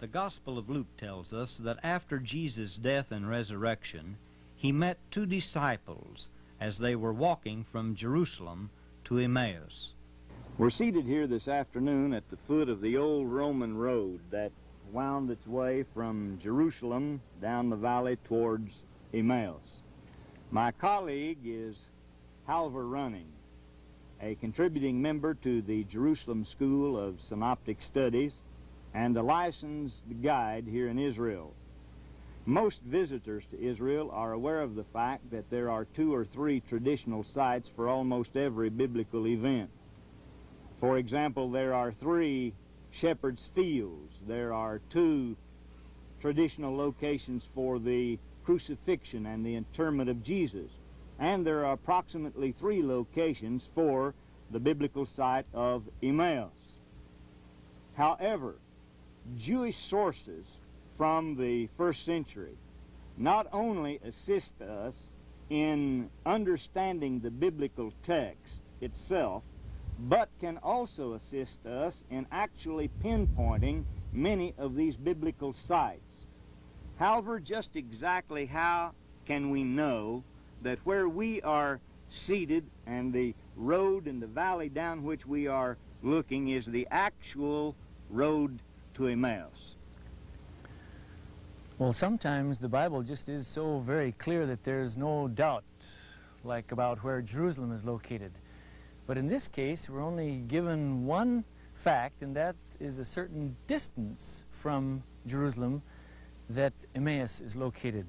The Gospel of Luke tells us that after Jesus' death and resurrection, he met two disciples as they were walking from Jerusalem to Emmaus. We're seated here this afternoon at the foot of the old Roman road that wound its way from Jerusalem down the valley towards Emmaus. My colleague is Halvor Ronning, a contributing member to the Jerusalem School of Synoptic Studies and a licensed guide here in Israel. Most visitors to Israel are aware of the fact that there are two or three traditional sites for almost every biblical event. For example, there are three shepherd's fields. There are two traditional locations for the crucifixion and the interment of Jesus. And there are approximately three locations for the biblical site of Emmaus. However, Jewish sources from the first century not only assist us in understanding the biblical text itself, but can also assist us in actually pinpointing many of these biblical sites. However, just exactly how can we know that where we are seated and the road and the valley down which we are looking is the actual road to Emmaus? Well, sometimes the Bible just is so very clear that there's no doubt, like about where Jerusalem is located. But in this case, we're only given one fact, and that is a certain distance from Jerusalem that Emmaus is located.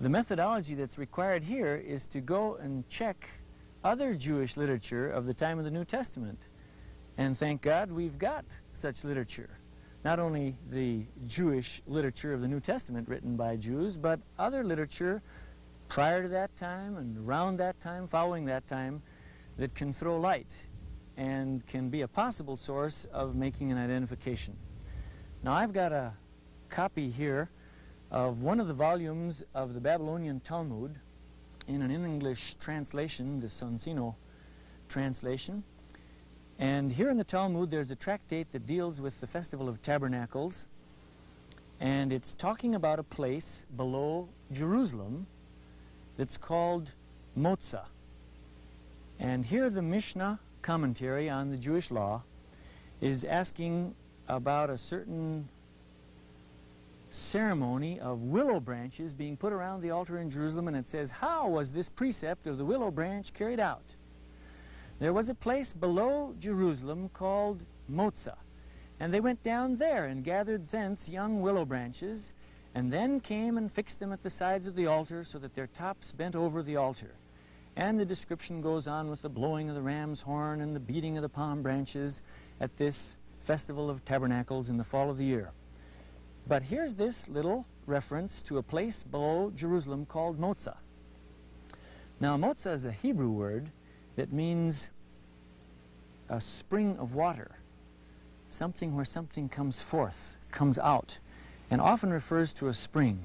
The methodology that's required here is to go and check other Jewish literature of the time of the New Testament. And thank God we've got such literature. Not only the Jewish literature of the New Testament written by Jews, but other literature prior to that time and around that time, following that time, that can throw light and can be a possible source of making an identification. Now I've got a copy here of one of the volumes of the Babylonian Talmud in an English translation, the Soncino translation. And here in the Talmud, there's a tractate that deals with the Festival of Tabernacles. And it's talking about a place below Jerusalem that's called Moza. And here the Mishnah commentary on the Jewish law is asking about a certain ceremony of willow branches being put around the altar in Jerusalem, and it says, How was this precept of the willow branch carried out? There was a place below Jerusalem called Moza, and they went down there and gathered thence young willow branches, and then came and fixed them at the sides of the altar so that their tops bent over the altar. And the description goes on with the blowing of the ram's horn and the beating of the palm branches at this festival of tabernacles in the fall of the year. But here's this little reference to a place below Jerusalem called Moza. Now, Moza is a Hebrew word that means a spring of water, something where something comes forth, comes out, and often refers to a spring.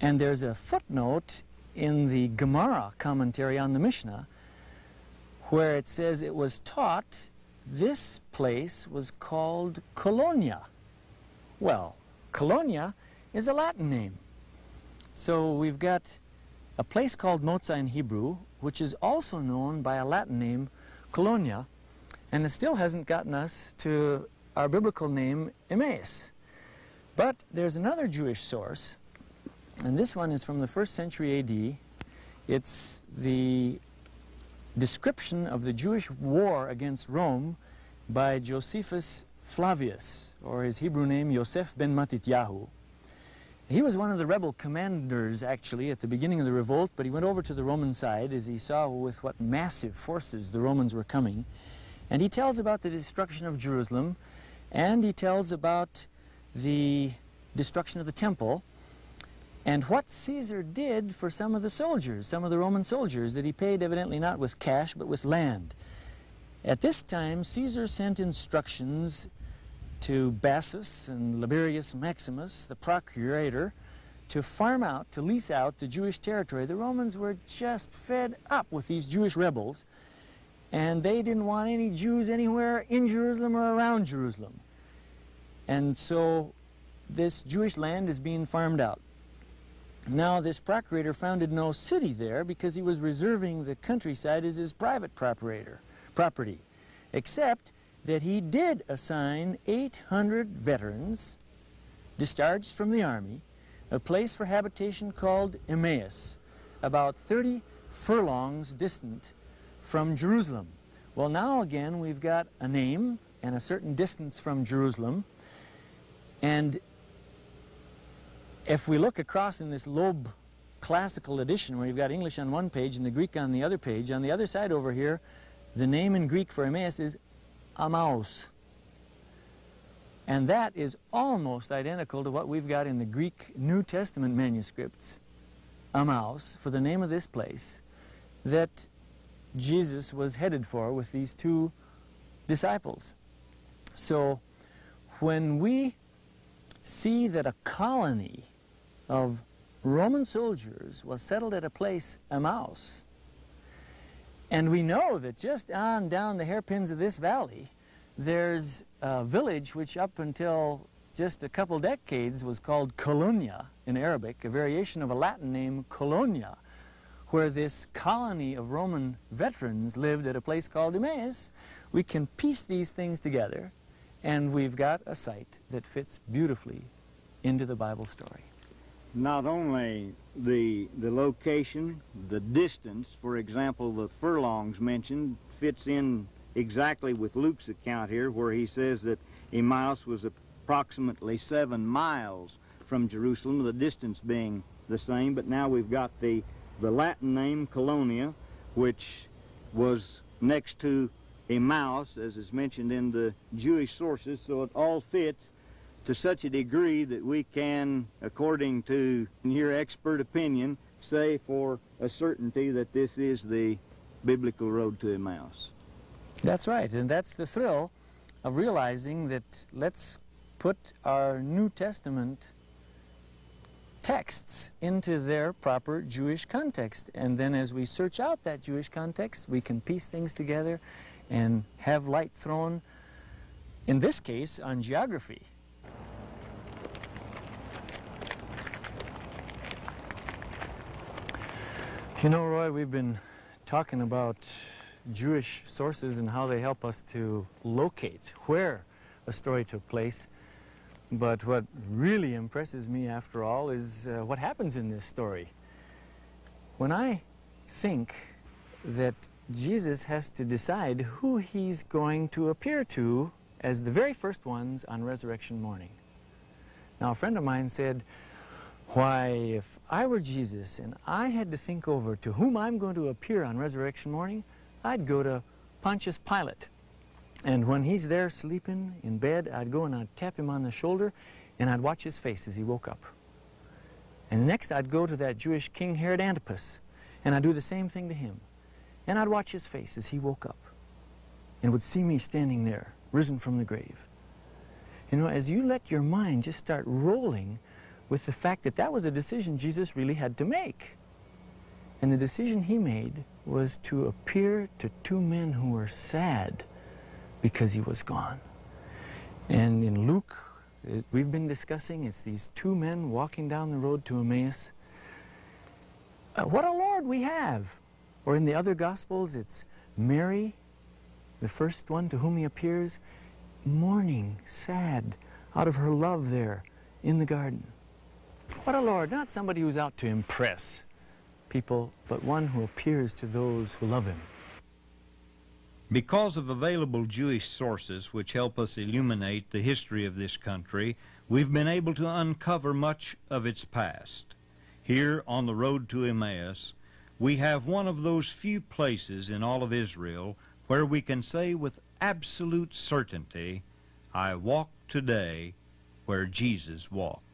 And there's a footnote in the Gemara commentary on the Mishnah where it says it was taught this place was called Colonia. Well, Colonia is a Latin name. So we've got a place called Moza in Hebrew, which is also known by a Latin name, Colonia, and it still hasn't gotten us to our biblical name, Emmaus. But there's another Jewish source and this one is from the first century AD. It's the description of the Jewish war against Rome by Josephus Flavius, or his Hebrew name Yosef ben Matityahu. He was one of the rebel commanders, actually, at the beginning of the revolt, but he went over to the Roman side as he saw with what massive forces the Romans were coming. And he tells about the destruction of Jerusalem, and he tells about the destruction of the temple, and what Caesar did for some of the soldiers, some of the Roman soldiers, that he paid evidently not with cash but with land. At this time, Caesar sent instructions to Bassus and Liberius Maximus, the procurator, to farm out, to lease out the Jewish territory. The Romans were just fed up with these Jewish rebels, and they didn't want any Jews anywhere in Jerusalem or around Jerusalem. And so this Jewish land is being farmed out. Now, this procurator founded no city there because he was reserving the countryside as his private property, except that he did assign 800 veterans discharged from the army a place for habitation called Emmaus, about 30 furlongs distant from Jerusalem. Well, now again, we've got a name and a certain distance from Jerusalem. And if we look across in this Loeb classical edition, where you've got English on one page and the Greek on the other page, on the other side over here, the name in Greek for Emmaus is Amaus. And that is almost identical to what we've got in the Greek New Testament manuscripts, Amaus, for the name of this place, that Jesus was headed for with these two disciples. So when we see that a colony of Roman soldiers was settled at a place, Emmaus, and we know that just on down the hairpins of this valley, there's a village which up until just a couple decades was called Colonia in Arabic, a variation of a Latin name, Colonia, where this colony of Roman veterans lived at a place called Emmaus. We can piece these things together, and we've got a site that fits beautifully into the Bible story. Not only the the location, the distance, for example, the furlongs mentioned fits in exactly with Luke's account here, where he says that Emmaus was approximately seven miles from Jerusalem, the distance being the same, but now we've got the, the Latin name Colonia, which was next to Emmaus, as is mentioned in the Jewish sources, so it all fits to such a degree that we can, according to your expert opinion, say for a certainty that this is the biblical road to Emmaus. That's right, and that's the thrill of realizing that let's put our New Testament texts into their proper Jewish context. And then as we search out that Jewish context, we can piece things together and have light thrown, in this case, on geography. You know, Roy, we've been talking about Jewish sources and how they help us to locate where a story took place. But what really impresses me, after all, is uh, what happens in this story. When I think that Jesus has to decide who he's going to appear to as the very first ones on resurrection morning. Now, a friend of mine said, Why, if I were Jesus and I had to think over to whom I'm going to appear on resurrection morning, I'd go to Pontius Pilate. And when he's there sleeping in bed, I'd go and I'd tap him on the shoulder and I'd watch his face as he woke up. And next I'd go to that Jewish king Herod Antipas and I'd do the same thing to him. And I'd watch his face as he woke up and would see me standing there, risen from the grave. You know, as you let your mind just start rolling with the fact that that was a decision Jesus really had to make. And the decision he made was to appear to two men who were sad because he was gone. And in Luke, it, we've been discussing, it's these two men walking down the road to Emmaus. Uh, what a Lord we have! Or in the other Gospels, it's Mary, the first one to whom he appears, mourning, sad, out of her love there in the garden. What a Lord, not somebody who's out to impress people, but one who appears to those who love him. Because of available Jewish sources which help us illuminate the history of this country, we've been able to uncover much of its past. Here on the road to Emmaus, we have one of those few places in all of Israel where we can say with absolute certainty, I walk today where Jesus walked.